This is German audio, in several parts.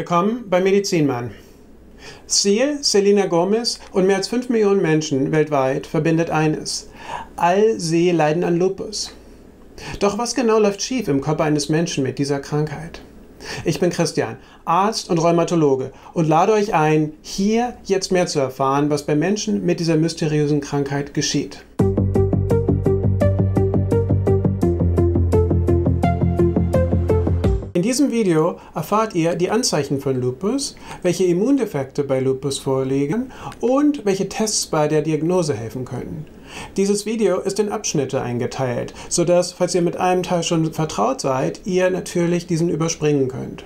Willkommen bei Medizinmann. Ziel Selina Gomez und mehr als 5 Millionen Menschen weltweit verbindet eines. All sie leiden an Lupus. Doch was genau läuft schief im Körper eines Menschen mit dieser Krankheit? Ich bin Christian, Arzt und Rheumatologe und lade euch ein, hier jetzt mehr zu erfahren, was bei Menschen mit dieser mysteriösen Krankheit geschieht. In diesem Video erfahrt ihr die Anzeichen von Lupus, welche Immundefekte bei Lupus vorliegen und welche Tests bei der Diagnose helfen können. Dieses Video ist in Abschnitte eingeteilt, sodass, falls ihr mit einem Teil schon vertraut seid, ihr natürlich diesen überspringen könnt.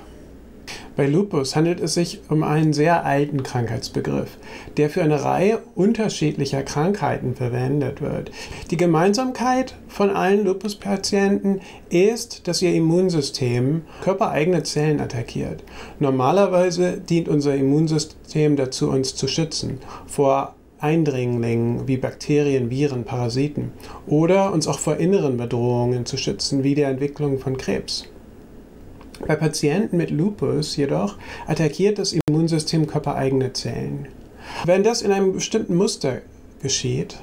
Bei Lupus handelt es sich um einen sehr alten Krankheitsbegriff, der für eine Reihe unterschiedlicher Krankheiten verwendet wird. Die Gemeinsamkeit von allen Lupus-Patienten ist, dass ihr Immunsystem körpereigene Zellen attackiert. Normalerweise dient unser Immunsystem dazu, uns zu schützen vor Eindringlingen wie Bakterien, Viren, Parasiten oder uns auch vor inneren Bedrohungen zu schützen, wie der Entwicklung von Krebs. Bei Patienten mit Lupus jedoch attackiert das Immunsystem körpereigene Zellen. Wenn das in einem bestimmten Muster geschieht,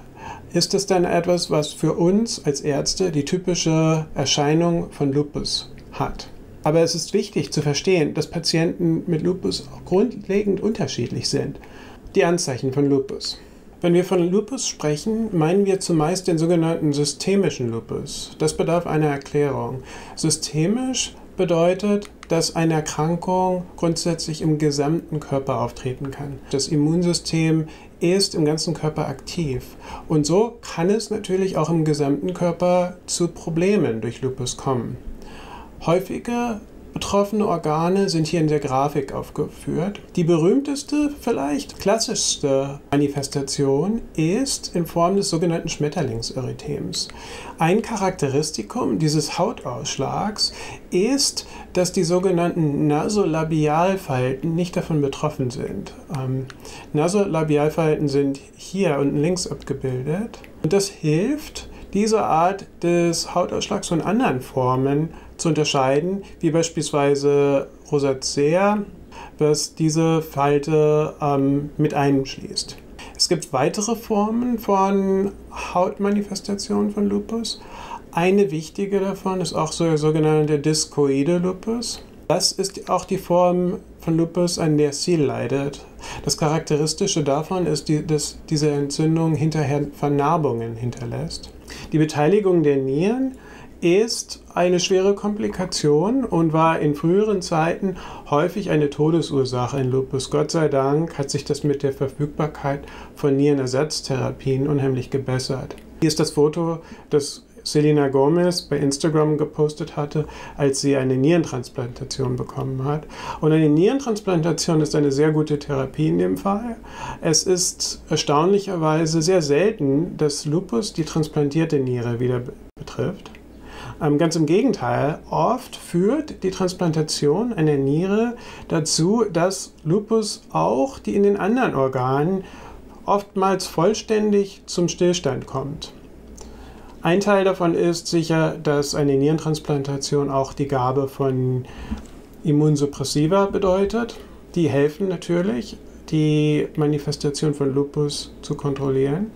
ist es dann etwas, was für uns als Ärzte die typische Erscheinung von Lupus hat. Aber es ist wichtig zu verstehen, dass Patienten mit Lupus grundlegend unterschiedlich sind. Die Anzeichen von Lupus. Wenn wir von Lupus sprechen, meinen wir zumeist den sogenannten systemischen Lupus. Das bedarf einer Erklärung. Systemisch bedeutet, dass eine Erkrankung grundsätzlich im gesamten Körper auftreten kann. Das Immunsystem ist im ganzen Körper aktiv und so kann es natürlich auch im gesamten Körper zu Problemen durch Lupus kommen. Häufige Betroffene Organe sind hier in der Grafik aufgeführt. Die berühmteste, vielleicht klassischste Manifestation ist in Form des sogenannten Schmetterlingserythems. Ein Charakteristikum dieses Hautausschlags ist, dass die sogenannten Nasolabialfalten nicht davon betroffen sind. Ähm, Nasolabialfalten sind hier unten links abgebildet und das hilft, diese Art des Hautausschlags von anderen Formen zu unterscheiden, wie beispielsweise Rosacea, was diese Falte ähm, mit einschließt. Es gibt weitere Formen von Hautmanifestationen von Lupus. Eine wichtige davon ist auch so der sogenannte Discoide Lupus. Das ist auch die Form von Lupus, an der Ziel leidet. Das Charakteristische davon ist, dass diese Entzündung hinterher Vernarbungen hinterlässt. Die Beteiligung der Nieren ist eine schwere Komplikation und war in früheren Zeiten häufig eine Todesursache in Lupus. Gott sei Dank hat sich das mit der Verfügbarkeit von Nierenersatztherapien unheimlich gebessert. Hier ist das Foto, das Selena Gomez bei Instagram gepostet hatte, als sie eine Nierentransplantation bekommen hat. Und eine Nierentransplantation ist eine sehr gute Therapie in dem Fall. Es ist erstaunlicherweise sehr selten, dass Lupus die transplantierte Niere wieder betrifft. Ähm, ganz im Gegenteil, oft führt die Transplantation einer Niere dazu, dass Lupus auch die in den anderen Organen oftmals vollständig zum Stillstand kommt. Ein Teil davon ist sicher, dass eine Nierentransplantation auch die Gabe von Immunsuppressiva bedeutet. Die helfen natürlich, die Manifestation von Lupus zu kontrollieren.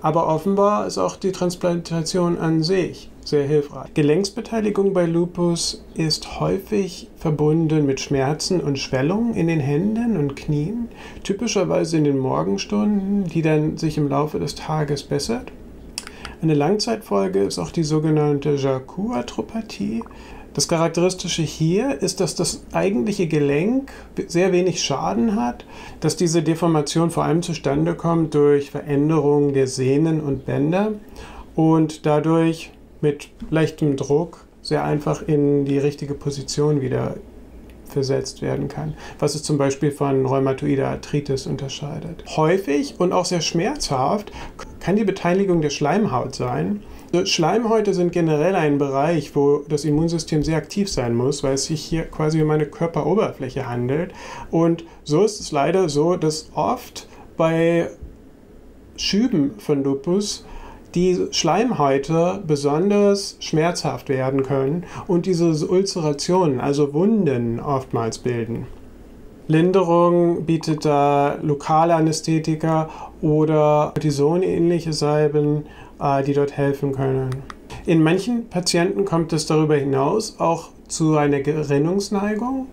Aber offenbar ist auch die Transplantation an sich sehr hilfreich. Gelenksbeteiligung bei Lupus ist häufig verbunden mit Schmerzen und Schwellungen in den Händen und Knien, typischerweise in den Morgenstunden, die dann sich im Laufe des Tages bessert. Eine Langzeitfolge ist auch die sogenannte Charcot-Arthropathie. Das Charakteristische hier ist, dass das eigentliche Gelenk sehr wenig Schaden hat, dass diese Deformation vor allem zustande kommt durch Veränderungen der Sehnen und Bänder und dadurch mit leichtem Druck sehr einfach in die richtige Position wieder versetzt werden kann, was es zum Beispiel von rheumatoider Arthritis unterscheidet. Häufig und auch sehr schmerzhaft kann die Beteiligung der Schleimhaut sein. Schleimhäute sind generell ein Bereich, wo das Immunsystem sehr aktiv sein muss, weil es sich hier quasi um eine Körperoberfläche handelt. Und so ist es leider so, dass oft bei Schüben von Lupus die Schleimhäute besonders schmerzhaft werden können und diese Ulzerationen, also Wunden oftmals bilden. Linderung bietet da lokale Anästhetika oder Cortison-ähnliche Salben, äh, die dort helfen können. In manchen Patienten kommt es darüber hinaus auch zu einer Gerinnungsneigung,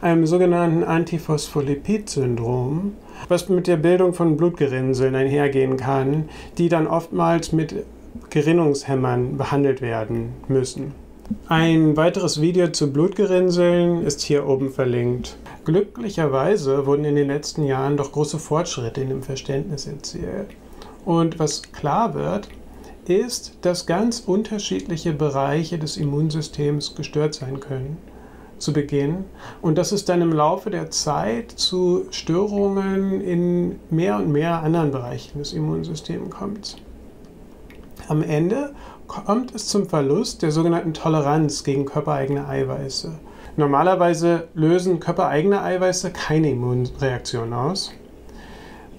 einem sogenannten Antiphospholipid-Syndrom, was mit der Bildung von Blutgerinnseln einhergehen kann, die dann oftmals mit Gerinnungshämmern behandelt werden müssen. Ein weiteres Video zu Blutgerinnseln ist hier oben verlinkt. Glücklicherweise wurden in den letzten Jahren doch große Fortschritte in dem Verständnis erzielt. Und was klar wird, ist, dass ganz unterschiedliche Bereiche des Immunsystems gestört sein können zu Beginn und dass es dann im Laufe der Zeit zu Störungen in mehr und mehr anderen Bereichen des Immunsystems kommt. Am Ende kommt es zum Verlust der sogenannten Toleranz gegen körpereigene Eiweiße. Normalerweise lösen körpereigene Eiweiße keine Immunreaktion aus.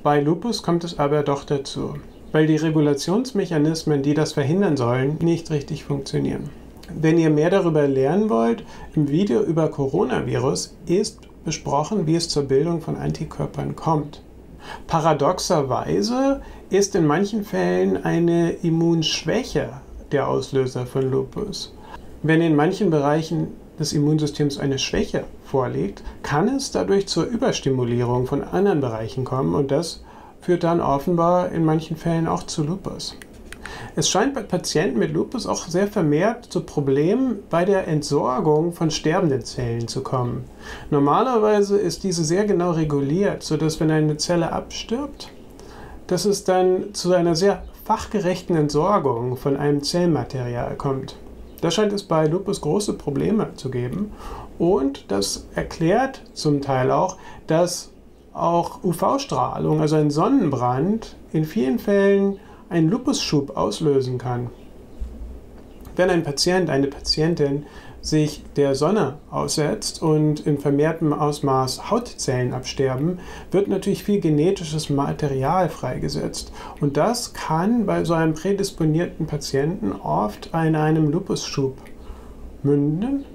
Bei Lupus kommt es aber doch dazu, weil die Regulationsmechanismen, die das verhindern sollen, nicht richtig funktionieren. Wenn ihr mehr darüber lernen wollt, im Video über Coronavirus ist besprochen, wie es zur Bildung von Antikörpern kommt. Paradoxerweise ist in manchen Fällen eine Immunschwäche der Auslöser von Lupus. Wenn in manchen Bereichen des Immunsystems eine Schwäche vorliegt, kann es dadurch zur Überstimulierung von anderen Bereichen kommen und das führt dann offenbar in manchen Fällen auch zu Lupus. Es scheint bei Patienten mit Lupus auch sehr vermehrt zu Problemen bei der Entsorgung von sterbenden Zellen zu kommen. Normalerweise ist diese sehr genau reguliert, sodass wenn eine Zelle abstirbt, dass es dann zu einer sehr fachgerechten Entsorgung von einem Zellmaterial kommt. Da scheint es bei Lupus große Probleme zu geben und das erklärt zum Teil auch, dass auch UV-Strahlung, also ein Sonnenbrand, in vielen Fällen einen Lupusschub auslösen kann. Wenn ein Patient, eine Patientin sich der Sonne aussetzt und in vermehrtem Ausmaß Hautzellen absterben, wird natürlich viel genetisches Material freigesetzt. Und das kann bei so einem prädisponierten Patienten oft in einem Lupusschub münden.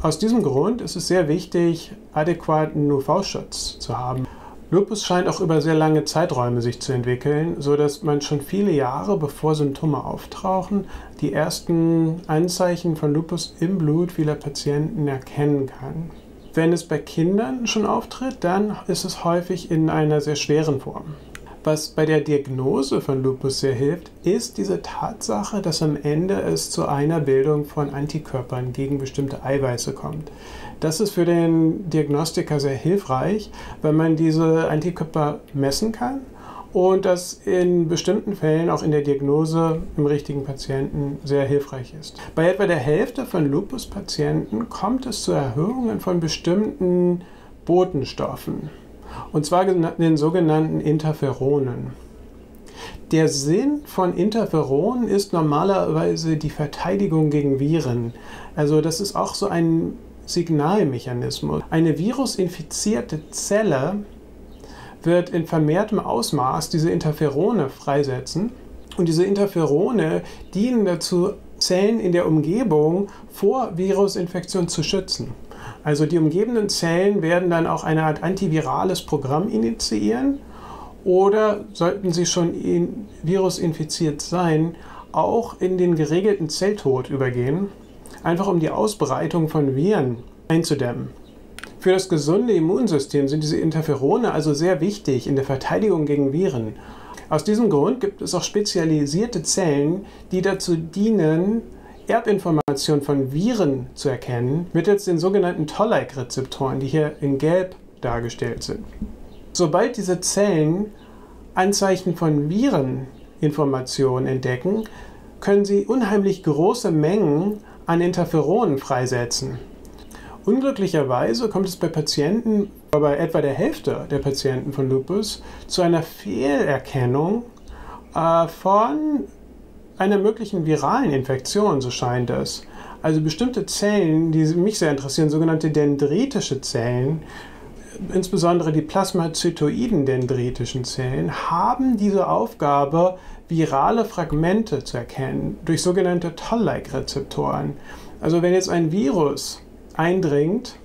Aus diesem Grund ist es sehr wichtig, adäquaten UV-Schutz zu haben. Lupus scheint auch über sehr lange Zeiträume sich zu entwickeln, sodass man schon viele Jahre bevor Symptome auftauchen, die ersten Anzeichen von Lupus im Blut vieler Patienten erkennen kann. Wenn es bei Kindern schon auftritt, dann ist es häufig in einer sehr schweren Form. Was bei der Diagnose von Lupus sehr hilft, ist diese Tatsache, dass am Ende es zu einer Bildung von Antikörpern gegen bestimmte Eiweiße kommt. Das ist für den Diagnostiker sehr hilfreich, weil man diese Antikörper messen kann und das in bestimmten Fällen auch in der Diagnose im richtigen Patienten sehr hilfreich ist. Bei etwa der Hälfte von Lupus-Patienten kommt es zu Erhöhungen von bestimmten Botenstoffen und zwar den sogenannten Interferonen. Der Sinn von Interferonen ist normalerweise die Verteidigung gegen Viren. Also das ist auch so ein Signalmechanismus. Eine virusinfizierte Zelle wird in vermehrtem Ausmaß diese Interferone freisetzen. Und diese Interferone dienen dazu, Zellen in der Umgebung vor Virusinfektion zu schützen. Also die umgebenden Zellen werden dann auch eine Art antivirales Programm initiieren oder sollten sie schon in virusinfiziert sein, auch in den geregelten Zelltod übergehen, einfach um die Ausbreitung von Viren einzudämmen. Für das gesunde Immunsystem sind diese Interferone also sehr wichtig in der Verteidigung gegen Viren. Aus diesem Grund gibt es auch spezialisierte Zellen, die dazu dienen, Erbinformation von Viren zu erkennen, mittels den sogenannten Toll-like-Rezeptoren, die hier in Gelb dargestellt sind. Sobald diese Zellen Anzeichen von Vireninformationen entdecken, können sie unheimlich große Mengen an Interferonen freisetzen. Unglücklicherweise kommt es bei Patienten, bei etwa der Hälfte der Patienten von Lupus, zu einer Fehlerkennung äh, von einer möglichen viralen Infektion, so scheint es. Also bestimmte Zellen, die mich sehr interessieren, sogenannte dendritische Zellen, insbesondere die plasmazytoiden dendritischen Zellen, haben diese Aufgabe, virale Fragmente zu erkennen durch sogenannte Toll-like-Rezeptoren. Also wenn jetzt ein Virus eindringt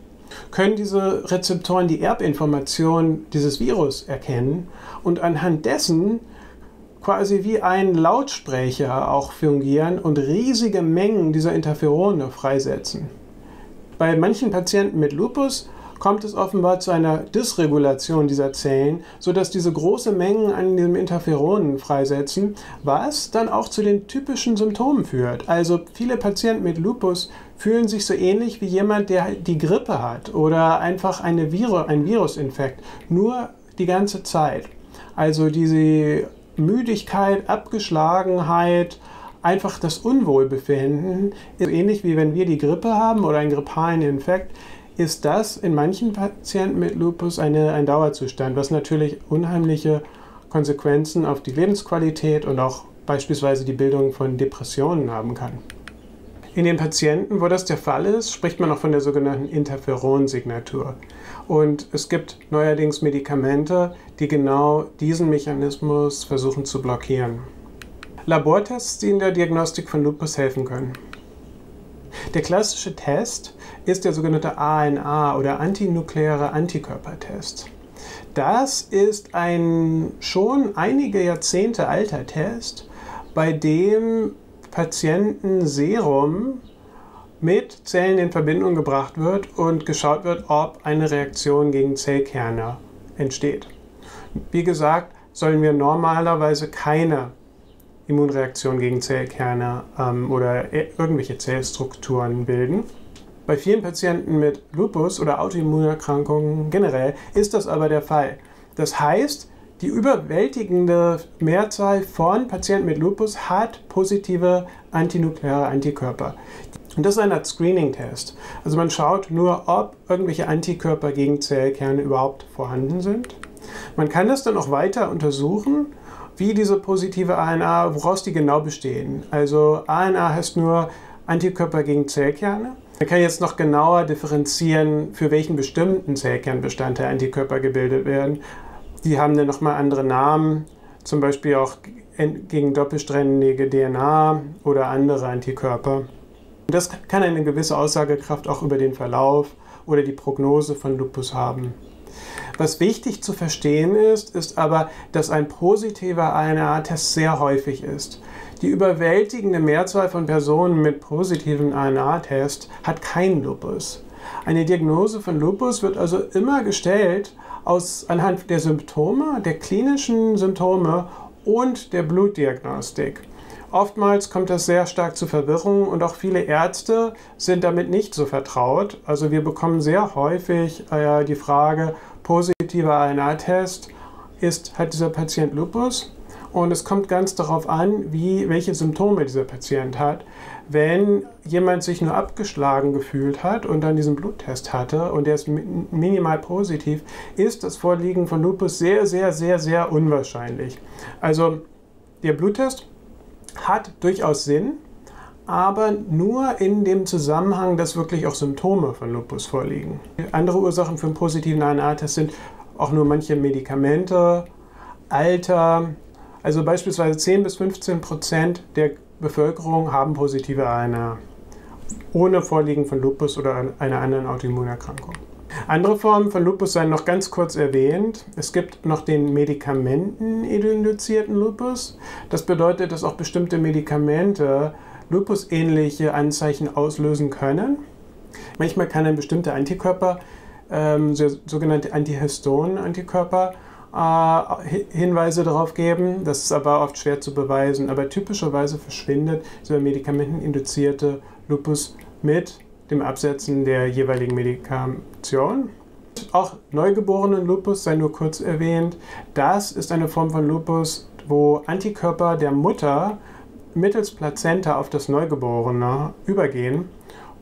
können diese Rezeptoren die Erbinformation dieses Virus erkennen und anhand dessen quasi wie ein Lautsprecher auch fungieren und riesige Mengen dieser Interferone freisetzen. Bei manchen Patienten mit Lupus kommt es offenbar zu einer Dysregulation dieser Zellen, sodass diese große Mengen an diesem Interferonen freisetzen, was dann auch zu den typischen Symptomen führt. Also viele Patienten mit Lupus fühlen sich so ähnlich wie jemand, der die Grippe hat oder einfach eine Virus, ein Virusinfekt, nur die ganze Zeit. Also diese Müdigkeit, Abgeschlagenheit, einfach das Unwohlbefinden, ist ähnlich wie wenn wir die Grippe haben oder einen grippalen Infekt, ist das in manchen Patienten mit Lupus eine, ein Dauerzustand, was natürlich unheimliche Konsequenzen auf die Lebensqualität und auch beispielsweise die Bildung von Depressionen haben kann. In den Patienten, wo das der Fall ist, spricht man auch von der sogenannten Interferonsignatur. Und es gibt neuerdings Medikamente, die genau diesen Mechanismus versuchen zu blockieren. Labortests, die in der Diagnostik von Lupus helfen können. Der klassische Test ist der sogenannte ANA oder antinukleare Antikörpertest. Das ist ein schon einige Jahrzehnte alter Test, bei dem Patienten Serum mit Zellen in Verbindung gebracht wird und geschaut wird, ob eine Reaktion gegen Zellkerne entsteht. Wie gesagt, sollen wir normalerweise keine Immunreaktion gegen Zellkerne ähm, oder irgendwelche Zellstrukturen bilden. Bei vielen Patienten mit Lupus oder Autoimmunerkrankungen generell ist das aber der Fall. Das heißt, die überwältigende Mehrzahl von Patienten mit Lupus hat positive antinukleare Antikörper. Und das ist Art Screening-Test. Also man schaut nur, ob irgendwelche Antikörper gegen Zellkerne überhaupt vorhanden sind. Man kann das dann auch weiter untersuchen, wie diese positive ANA, woraus die genau bestehen. Also ANA heißt nur Antikörper gegen Zellkerne. Man kann jetzt noch genauer differenzieren, für welchen bestimmten Zellkernbestandteil Antikörper gebildet werden. Die haben dann nochmal andere Namen, zum Beispiel auch gegen doppelsträhnige DNA oder andere Antikörper. Das kann eine gewisse Aussagekraft auch über den Verlauf oder die Prognose von Lupus haben. Was wichtig zu verstehen ist, ist aber, dass ein positiver ANA-Test sehr häufig ist. Die überwältigende Mehrzahl von Personen mit positiven ANA-Test hat keinen Lupus. Eine Diagnose von Lupus wird also immer gestellt aus, anhand der Symptome, der klinischen Symptome und der Blutdiagnostik. Oftmals kommt das sehr stark zu Verwirrung und auch viele Ärzte sind damit nicht so vertraut. Also wir bekommen sehr häufig äh, die Frage, positiver ANA-Test, hat dieser Patient Lupus? Und es kommt ganz darauf an, wie, welche Symptome dieser Patient hat. Wenn jemand sich nur abgeschlagen gefühlt hat und dann diesen Bluttest hatte und der ist minimal positiv, ist das Vorliegen von Lupus sehr, sehr, sehr, sehr unwahrscheinlich. Also der Bluttest hat durchaus Sinn, aber nur in dem Zusammenhang, dass wirklich auch Symptome von Lupus vorliegen. Andere Ursachen für einen positiven ANA-Test sind auch nur manche Medikamente, Alter, also beispielsweise 10 bis 15 Prozent der Bevölkerung haben positive ANA, ohne Vorliegen von Lupus oder einer anderen Autoimmunerkrankung. Andere Formen von Lupus seien noch ganz kurz erwähnt. Es gibt noch den medikamenteninduzierten Lupus. Das bedeutet, dass auch bestimmte Medikamente Lupus-ähnliche Anzeichen auslösen können. Manchmal kann ein bestimmter Antikörper, ähm, sogenannte Antihiston-Antikörper, äh, Hinweise darauf geben. Das ist aber oft schwer zu beweisen. Aber typischerweise verschwindet dieser medikamenteninduzierte Lupus mit dem Absetzen der jeweiligen Medikation. Auch neugeborenen Lupus sei nur kurz erwähnt. Das ist eine Form von Lupus, wo Antikörper der Mutter mittels Plazenta auf das Neugeborene übergehen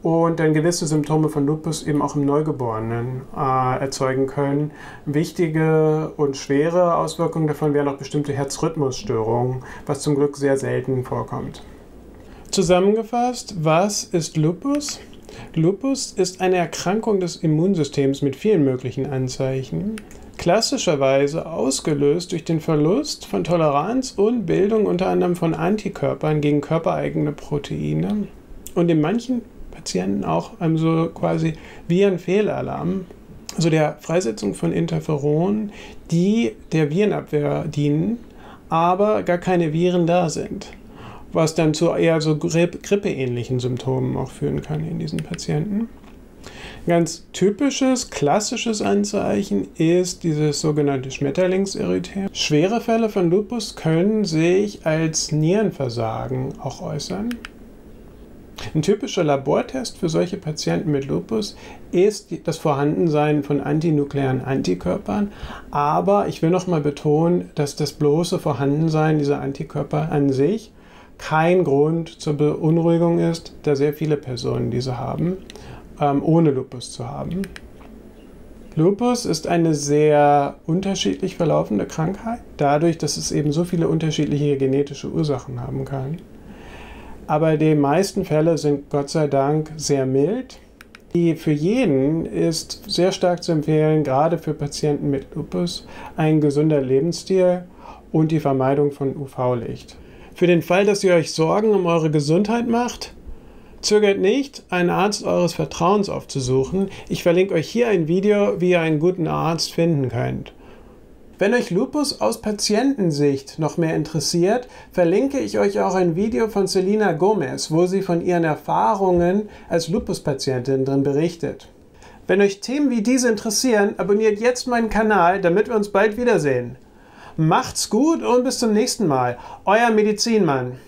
und dann gewisse Symptome von Lupus eben auch im Neugeborenen äh, erzeugen können. Wichtige und schwere Auswirkungen davon wären auch bestimmte Herzrhythmusstörungen, was zum Glück sehr selten vorkommt. Zusammengefasst, was ist Lupus? Lupus ist eine Erkrankung des Immunsystems mit vielen möglichen Anzeichen, klassischerweise ausgelöst durch den Verlust von Toleranz und Bildung unter anderem von Antikörpern gegen körpereigene Proteine und in manchen Patienten auch ähm, so quasi wie ein Fehlalarm, also der Freisetzung von Interferonen, die der Virenabwehr dienen, aber gar keine Viren da sind, was dann zu eher so grippeähnlichen Symptomen auch führen kann in diesen Patienten. Ganz typisches, klassisches Anzeichen ist dieses sogenannte Schmetterlingserythem. Schwere Fälle von Lupus können sich als Nierenversagen auch äußern. Ein typischer Labortest für solche Patienten mit Lupus ist das Vorhandensein von antinuklearen Antikörpern. Aber ich will nochmal betonen, dass das bloße Vorhandensein dieser Antikörper an sich kein Grund zur Beunruhigung ist, da sehr viele Personen diese haben ähm, ohne Lupus zu haben. Lupus ist eine sehr unterschiedlich verlaufende Krankheit, dadurch, dass es eben so viele unterschiedliche genetische Ursachen haben kann. Aber die meisten Fälle sind Gott sei Dank sehr mild. Die für jeden ist sehr stark zu empfehlen, gerade für Patienten mit Lupus, ein gesunder Lebensstil und die Vermeidung von UV-Licht. Für den Fall, dass ihr euch Sorgen um eure Gesundheit macht, Zögert nicht, einen Arzt eures Vertrauens aufzusuchen. Ich verlinke euch hier ein Video, wie ihr einen guten Arzt finden könnt. Wenn euch Lupus aus Patientensicht noch mehr interessiert, verlinke ich euch auch ein Video von Selina Gomez, wo sie von ihren Erfahrungen als Lupus-Patientin drin berichtet. Wenn euch Themen wie diese interessieren, abonniert jetzt meinen Kanal, damit wir uns bald wiedersehen. Macht's gut und bis zum nächsten Mal. Euer Medizinmann.